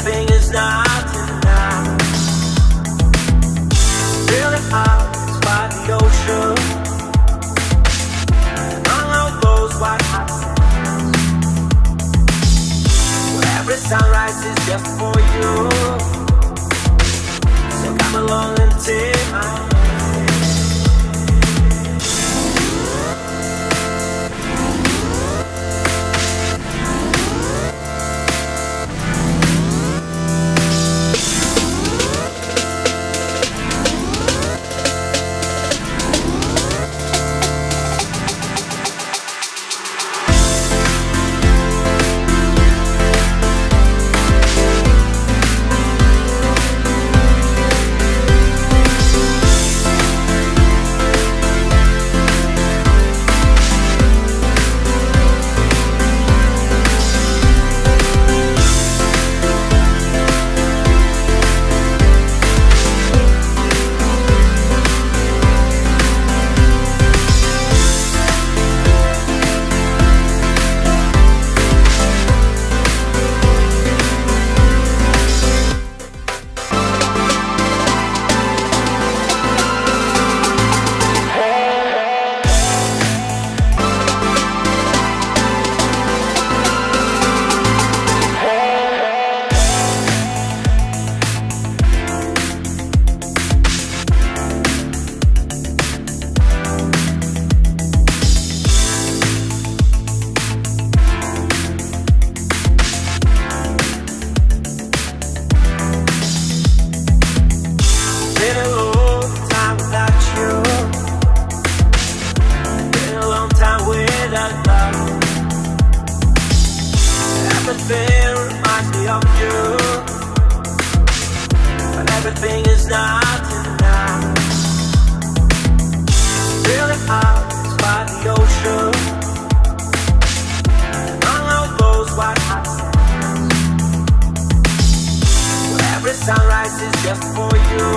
Everything is not enough. Really hot by the ocean. Along those white hot sands. Every sunrise is just for you. So come along and take my hand. Everything reminds me of you. But everything is not enough. Feeling out by the ocean. Along those white hot sands. Every sunrise is just for you.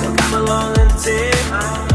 So come along and take my hand.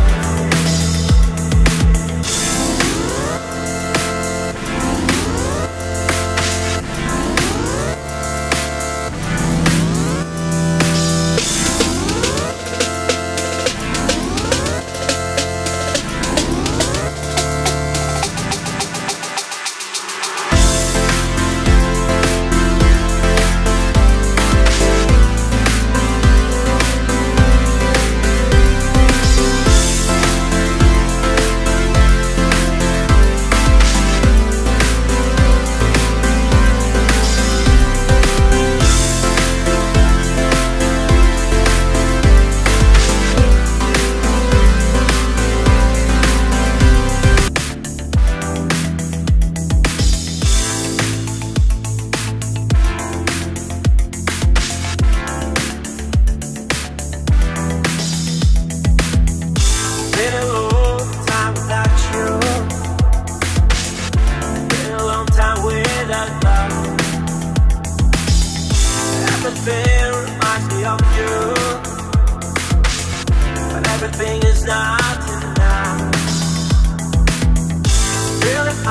Feeling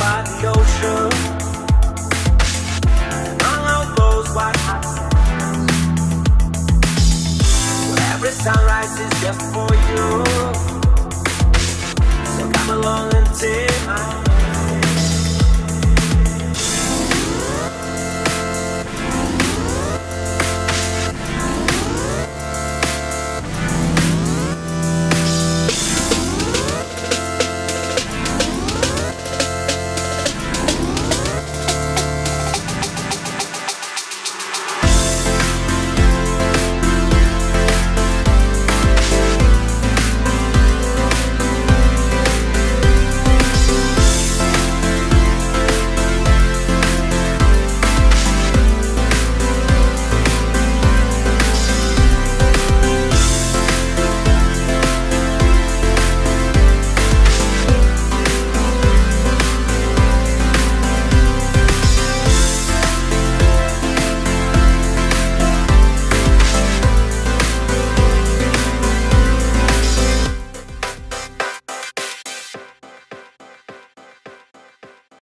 by the ocean. Those white sands. Every sunrise is just for you. So come along and take my.